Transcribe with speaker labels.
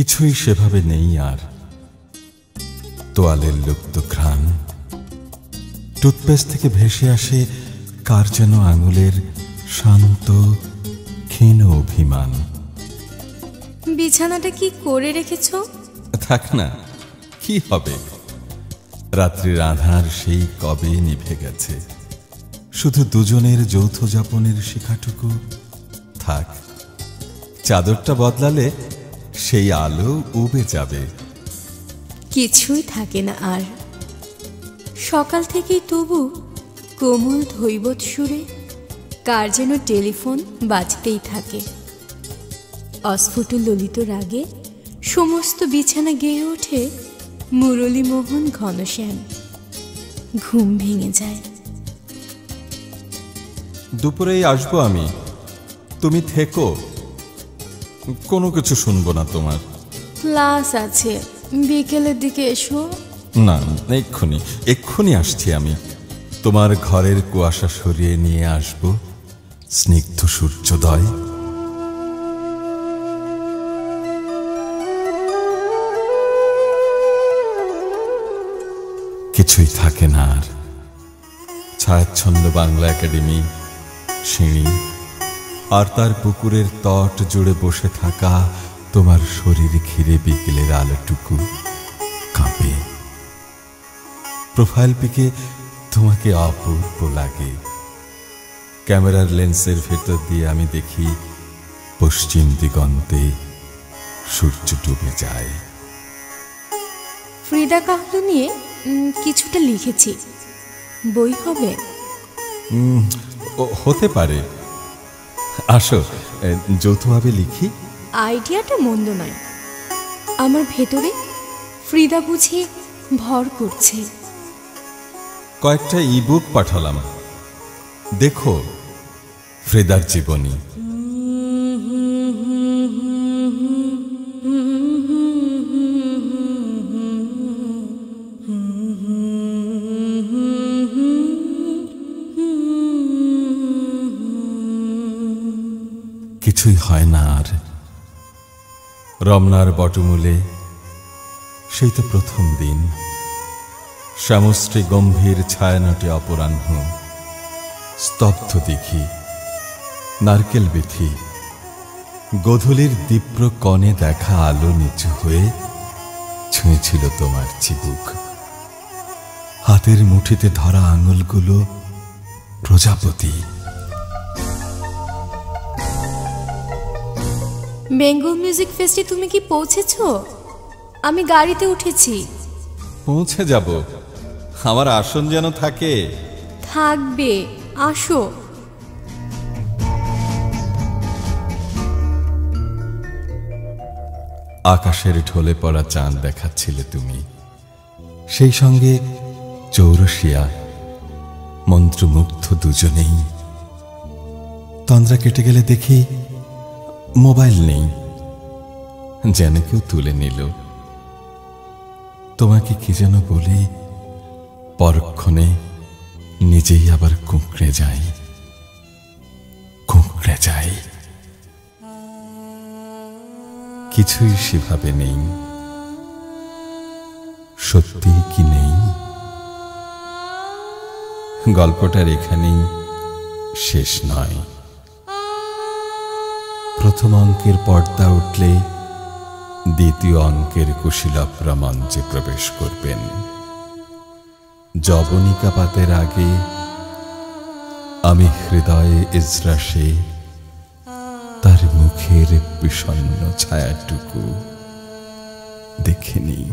Speaker 1: কিছুই সেভাবে নেই আর। তোয়ালের লুপ্ত ঘ্রাণ। টুথপেস্ট থেকে ভেসে আসে কার যেন আঙুলের শান্ত ক্ষীণ অভিমান।
Speaker 2: বিছানাটা কি করে রেখেছো?
Speaker 1: থাক না কি হবে? রাত্রির আধার সেই কবে নিভে গেছে। শুধু দুজনের যৌথ যাপনের শিখাটুকু। থাক চাদরটা বদলালে সেই আলো উবে যাবে।
Speaker 2: কিছুই থাকে না আর। সকাল থেকেই তবু কোমল ধৈবত সুরে কার যেন টেলিফোন বাজতেই থাকে। অস্ফুট ললিত রাগে সমস্ত বিছানা গেয়ে ওঠে মুরলীমোহন ঘনশ্যাম। ঘুম ভেঙে যায়।
Speaker 1: দুপুরেই আসব আমি। তুমি থেকো। কোনো কিছু শুনব না তোমার।
Speaker 2: ক্লাস আছে বিকেলের দিকে এসো।
Speaker 1: না এক্ষুনি এক্ষুনি আসছি আমি। তোমার ঘরের কুয়াশা সরিয়ে নিয়ে আসব স্নিগ্ধ সূর্যোদয়। কিছুই থাকে না আর। ছায়াচ্ছন্দ বাংলা একাডেমি সিঁড়ি। আর তার পুকুরের তট জুড়ে বসে থাকা তোমার শরীর ঘিরে বিকেলের আলোটুকু কাঁপে। প্রোফাইল পিকে তোমাকে অপূর্ব লাগে। ক্যামেরার লেন্সের ভেতর দিয়ে আমি দেখি পশ্চিম দিগন্তে সূর্য ডুবে যায়।
Speaker 2: ফ্রিদা কাহলু নিয়ে কিছুটা লিখেছি। বই হবে?
Speaker 1: হতে পারে। আসো যৌথভাবে লিখি।
Speaker 2: আইডিয়াটা মন্দ নয়। আমার ভেতরে ফ্রিদা বুঝি ভর করছে।
Speaker 1: কয়েকটা ইবুক পাঠালাম। দেখো ফ্রিদার জীবনী। কিছুই হয় না আর। রমনার বটমূলে সেই তো প্রথম দিন। শ্যামশ্রী গম্ভীর ছায়ানটে অপরাহ্ন, স্তব্ধ দেখি নারকেল বিথি, গধূলির দীপ্র কণে দেখা আলো নিচু হয়ে ছুঁয়েছিল তোমার চিবুক। হাতের মুঠিতে ধরা আঙুলগুলো প্রজাপতি।
Speaker 2: বেঙ্গল মিউজিক ফেস্টে তুমি কি পৌঁছেছ? আমি গাড়িতে উঠেছি।
Speaker 1: পৌঁছে যাব। আমার আসন যেন থাকে।
Speaker 2: থাকবে। আসো।
Speaker 1: আকাশের ঢলে পড়া চাঁদ দেখাচ্ছিলে তুমি। সেই সঙ্গে চৌরসিয়া মন্ত্রমুগ্ধ দুজনেই। তন্দ্রা কেটে গেলে দেখি মোবাইল নেই। যেন কেউ তুলে নিল। তোমাকে কি যেন বলি, পরক্ষণে নিজেই আবার কুঁকড়ে যাই। কুঁকড়ে যাই। কিছুই সেভাবে নেই। সত্যি কি নেই? গল্পটার এখানেই শেষ নয়। প্রথম অঙ্কের পর্দা উঠলে দ্বিতীয় অঙ্কের কুশীলভরা মঞ্চে প্রবেশ করবেন। জবনিকা পাতের আগে আমি হৃদয়ে ইজরাসে তার মুখের বিষণ্ন ছায়াটুকু দেখে নিই।